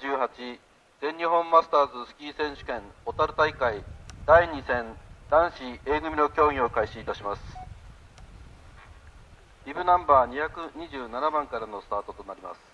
2018全日本マスターズスキー選手権小樽大会。第2戦男子 A 組の競技を開始いたします。リブナンバー227番からのスタートとなります。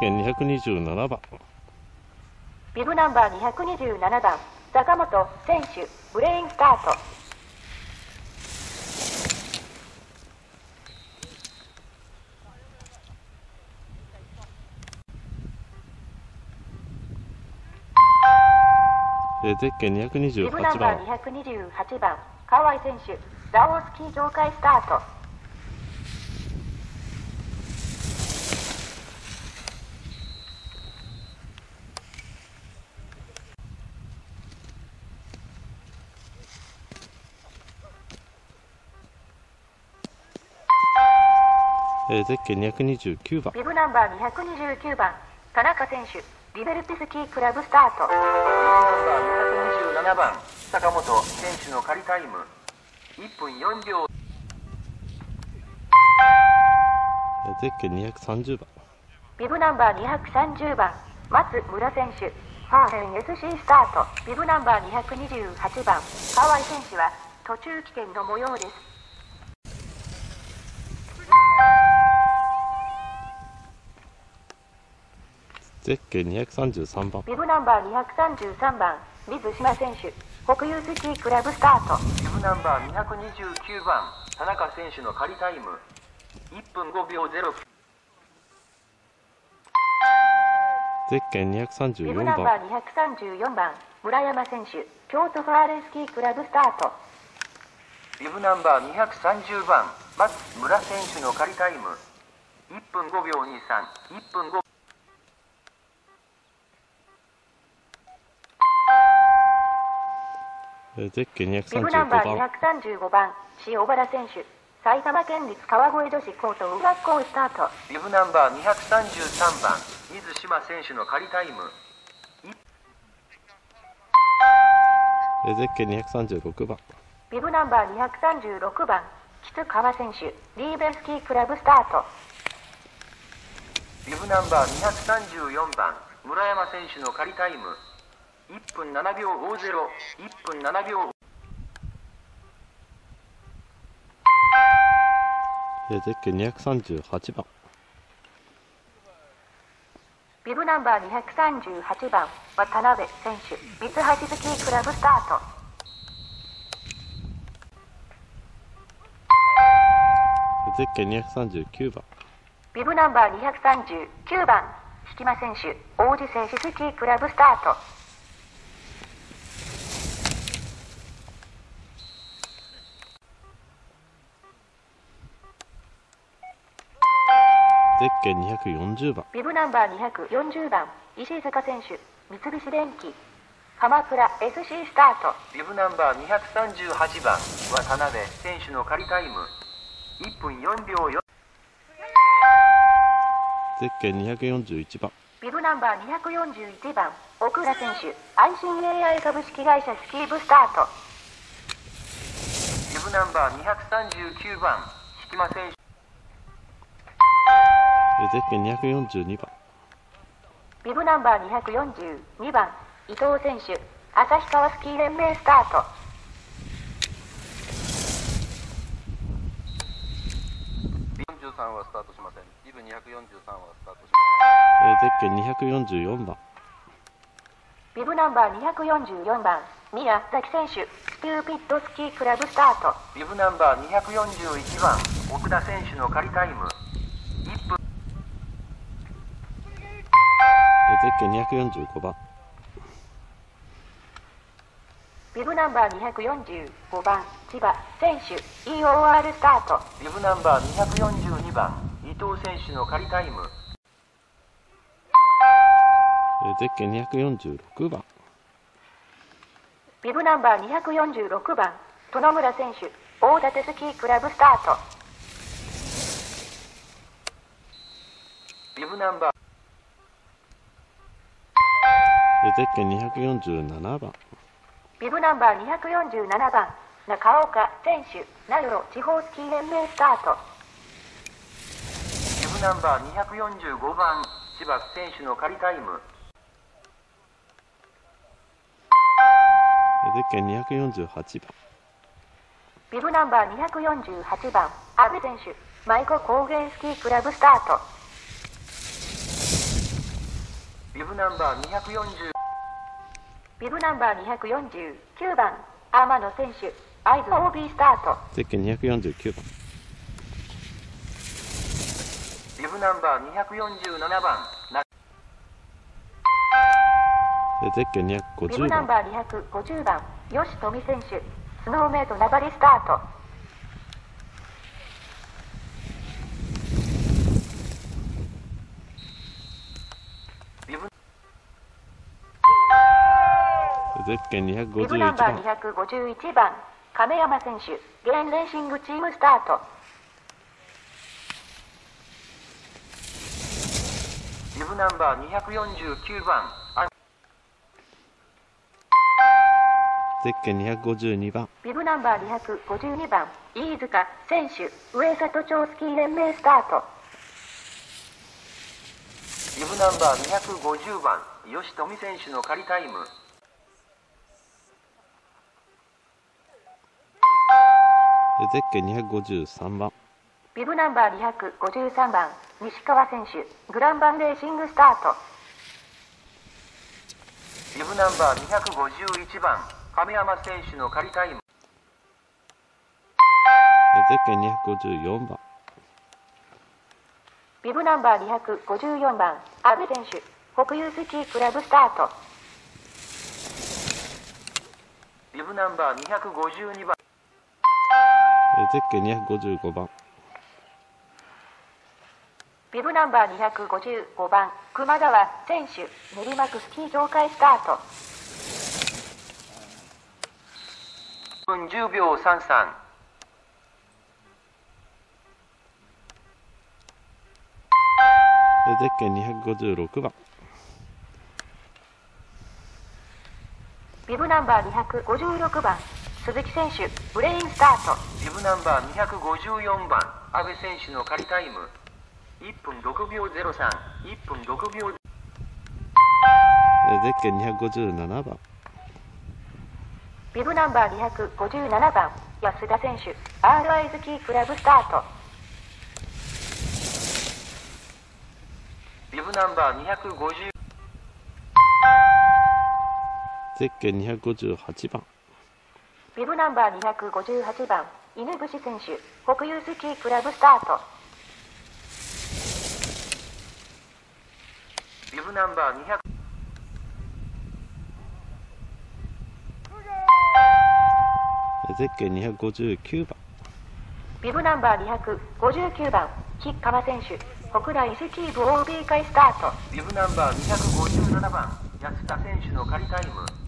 227番。ビブナンバー227番坂本選手ブレインスタート。えーゼッケンビブナン228バ番ー228番河合選手ラオスキー場会スタートえーゼッケン229番ビブナンバー229番田中選手リベルティスキークラブスタート。ナンバー227番坂本選手の仮タイム。1分4秒えーゼッケン230番ビブナンバー230番松村選手ハーレン SC スタート。ビブナンバー228番河合選手は途中棄権の模様ですゼッケン233番。ビブナンバー233番水島選手北遊スキークラブスタート。ビブナンバー229番田中選手の仮タイム。1分5秒0ゼッケンビ234ブナンバ番ー234番村山選手京都ファーレンスキークラブスタート。ビブナンバー230番松村選手の仮タイム。1分5秒231分5えーゼッケンビブナンバ235ー番235番塩原選手埼玉県立川越女子高等学校スタート。ビブナンバー233番水島選手の仮タイム。えーゼッケン236番。ビブナンバー236番吉川選手リーベンスキークラブスタート。ビブナンバー234番村山選手の仮タイム1分7秒501分7秒えーゼッケン238番ビブナンバー238番渡辺選手三橋スキークラブスタート。えーゼッケン239番ビブナンバー239番引間選手王子製紙スキークラブスタートゼッケン240番。ビブナンバー240番石井坂選手三菱電機。鎌倉 SC スタート。ビブナンバー238番渡辺選手の仮タイム。1分4秒4ゼッケン241番。ビブナンバー241番奥倉選手安心 AI 株式会社スキーブスタート。ビブナンバー239番引間選手。えーゼッケン242番ビブナンバー242番伊藤選手旭川スキー連盟スタート。43はスタートしません。リブ243はスタートしえーゼッケン244番ビブナンバー244番宮崎選手スキューピッドスキークラブスタート。ビブナンバー241番奥田選手の仮タイム1分えーゼッケン245番。ビブナンバー245番千葉選手 EOR スタート。ビブナンバー242番伊藤選手の仮タイム。えーゼッケン246番。ビブナンバー246番殿村選手大館スキークラブスタート。ビブナンバーゼッケン247番ビブナンバー247番中岡選手名黒地方スキー連盟スタート。ビブナンバー245番千葉選手の仮タイム。でゼッケン248番ビブナンバー248番阿部選手舞子高原スキークラブスタートビブナンバー240ビブナンバー249番天野選手合図 OB スタート。ゼッケン249番。ビブナンバー247番なでゼッケンビ250番。ブナンバー250番吉富選手スノーメイト名張スタートゼッケンビブ251ナンバー番251番。亀山選手ゲレンレーシングチームスタート。ビブナンバー249番。あゼッケン252番。ビブナンバー252番。飯塚選手上里町スキー連盟スタート。ビブナンバー250番。吉富選手の仮タイムでゼッケン253番。ビブナンバー253番西川選手グランバンレーシングスタート。ビブナンバー251番亀山選手の仮タイムでゼッケン254番。ビブナンバー254番阿部選手北遊スキークラブスタート。ビブナンバー252番でゼッケン255番ビブナンバー255番熊川選手練馬区スキー協会スタート分10秒33でゼッケン256番ビブナンバー256番鈴木選手ブレインスタート。ビブナンバー254番阿部選手の仮タイム。1分6秒03 1分6秒でゼッケン257番。ビブナンバー257番安田選手 RI スキークラブスタート。ビブナンバー250ゼッケン258番ビブナンバー258番犬伏選手北遊スキークラブスタート。ビブナンバー200でゼッケン259番。ビブナンバー259番吉川選手北大スキー部 OB 会スタート。ビブナンバー257番安田選手の仮タイム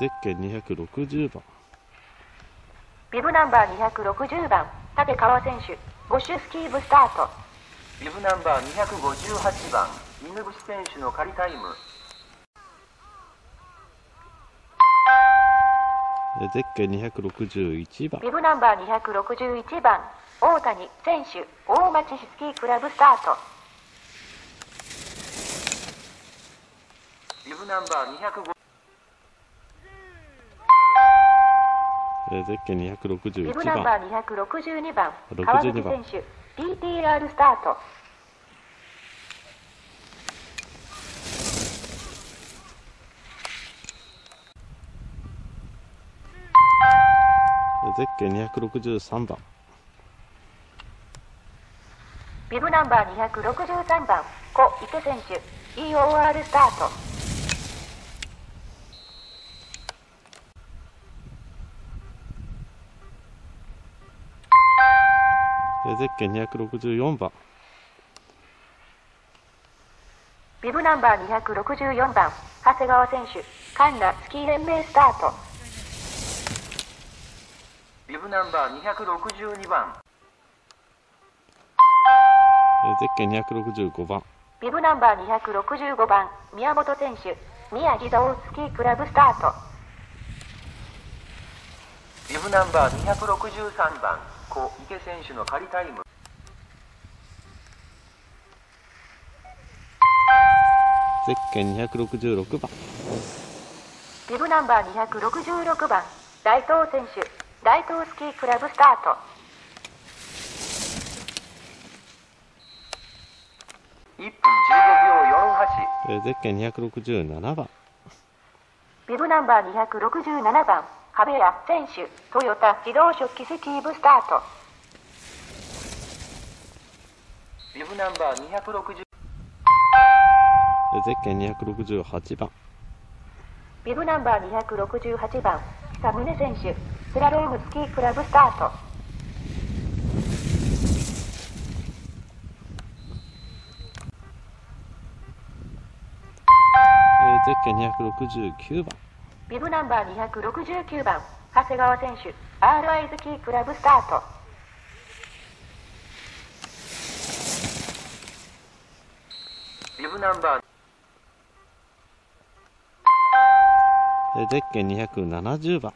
ゼッケン260番ビブナンバー260番立川選手ボッシュスキー部スタート。ビブナンバー258番犬伏選手の仮タイム。でゼッケン261番ビブナンバー261番大谷選手大町スキークラブスタート。ビブナンバー205でゼッケンビ261ブナン番バー262番。62川口選手 PTR スタート。でゼッケン263番。ビブナンバー263番。小池選手 EOR スタートでゼッケン264番ビブナンバー264番長谷川選手カンナスキー連盟スタート。ビブナンバー262番えーゼッケン265番ビブナンバー265番宮本選手宮城道スキークラブスタートビブナンバー263番小池選手の仮タイム。ゼッケン266番。ビブナンバー266番大東選手大東スキークラブスタート。1分15秒48えーゼッケン267番。ビブナンバー267番壁谷選手トヨタ自動食器スキーブスタート。ビブナンバー260えーゼッケン268番ビブナンバー268番久宗選手スラロームスキークラブスタート。えーゼッケン269番ビブナンバー269番長谷川選手 RI スキークラブスタート。ビブナンバー。えーゼッケン270番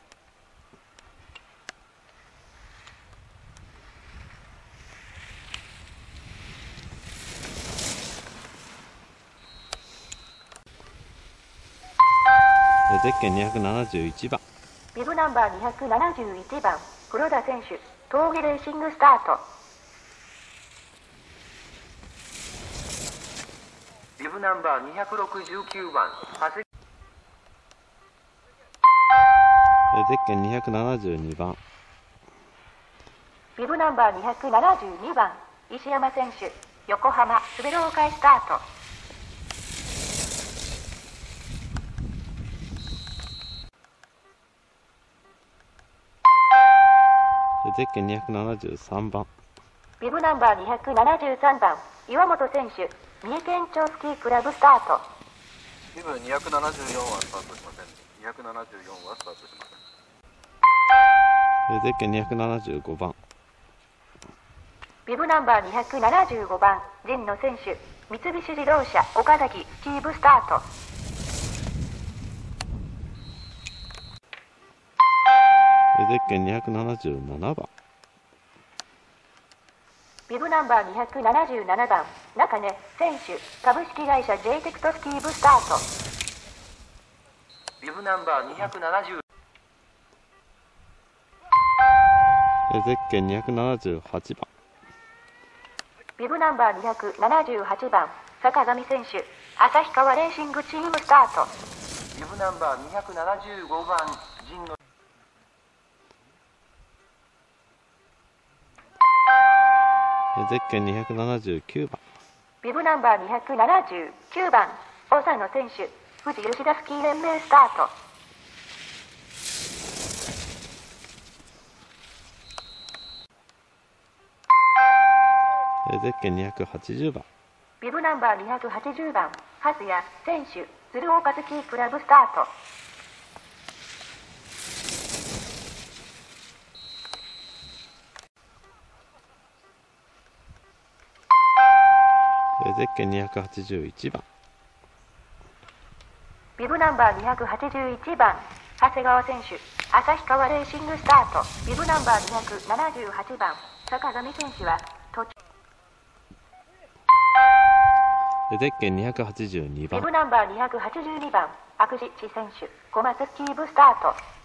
ゼッケン271番。ビブナンバー271番。黒田選手峠レーシングスタート。ビブナンバー269番。ゼッケン272番。ビブナンバー272番。石山選手横浜滑ろう会スタートゼッケン273番ビブナンバー273番岩本選手三重県庁スキークラブスタート。ビブ274はスタートしません。274はスタートしません。えーゼッケン275番ビブナンバー275番神野選手三菱自動車岡崎スキーブスタートゼッケン277番。ビブナンバー277番。中根選手株式会社 J テクトスキーブスタート。ビブナンバー270えーゼッケン278番。ビブナンバー278番。坂上選手旭川レーシングチームスタート。ビブナンバー275番神野えーゼッケン279番。ビブナンバー279番長野選手富士吉田スキー連盟スタート。えーゼッケン280番。ビブナンバー280番ハスヤ選手鶴岡スキークラブスタートゼッケン281番ビブナンバー281番長谷川選手旭川レーシングスタート。ビブナンバー278番坂上選手は途中。えーゼッケン282ビ番ブナンバー282番白地選手小松スキーブスタート